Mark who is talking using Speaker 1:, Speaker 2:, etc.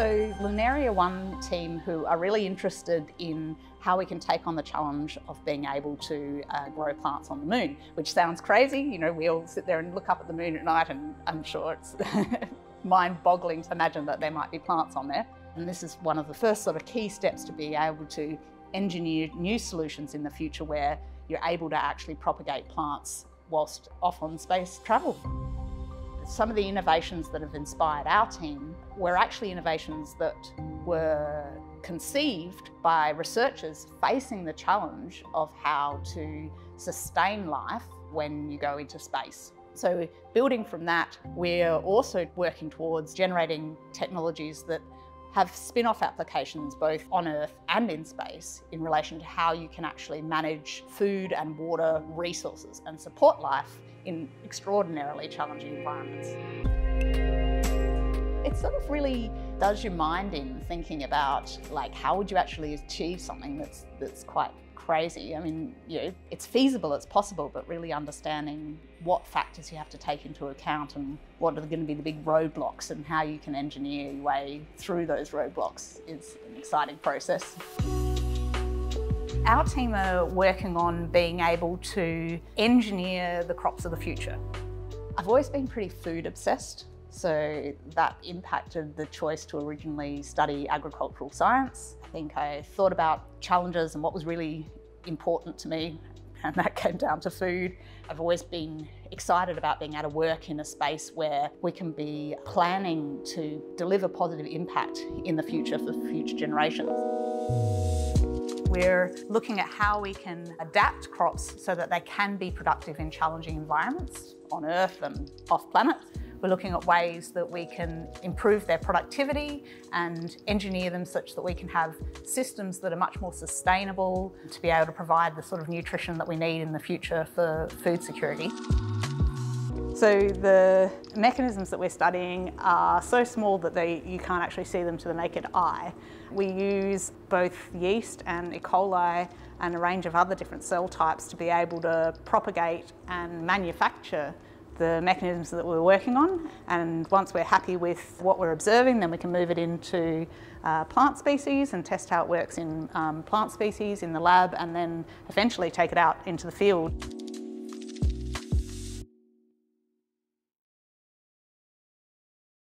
Speaker 1: So Lunaria One team who are really interested in how we can take on the challenge of being able to uh, grow plants on the moon, which sounds crazy. You know, we all sit there and look up at the moon at night and I'm sure it's mind boggling to imagine that there might be plants on there. And this is one of the first sort of key steps to be able to engineer new solutions in the future where you're able to actually propagate plants whilst off on space travel. Some of the innovations that have inspired our team were actually innovations that were conceived by researchers facing the challenge of how to sustain life when you go into space. So building from that, we're also working towards generating technologies that have spin-off applications both on Earth and in space in relation to how you can actually manage food and water resources and support life in extraordinarily challenging environments. It sort of really does your mind in thinking about like how would you actually achieve something that's that's quite crazy. I mean, you know, it's feasible, it's possible, but really understanding what factors you have to take into account and what are going to be the big roadblocks and how you can engineer your way through those roadblocks is an exciting process. Our team are working on being able to engineer the crops of the future. I've always been pretty food obsessed, so that impacted the choice to originally study agricultural science. I think I thought about challenges and what was really important to me, and that came down to food. I've always been excited about being able to work in a space where we can be planning to deliver positive impact in the future for future generations. We're looking at how we can adapt crops so that they can be productive in challenging environments on Earth and off planet. We're looking at ways that we can improve their productivity and engineer them such that we can have systems that are much more sustainable to be able to provide the sort of nutrition that we need in the future for food security. So the mechanisms that we're studying are so small that they, you can't actually see them to the naked eye. We use both yeast and E. coli and a range of other different cell types to be able to propagate and manufacture the mechanisms that we're working on and once we're happy with what we're observing then we can move it into uh, plant species and test how it works in um, plant species in the lab and then eventually take it out into the field.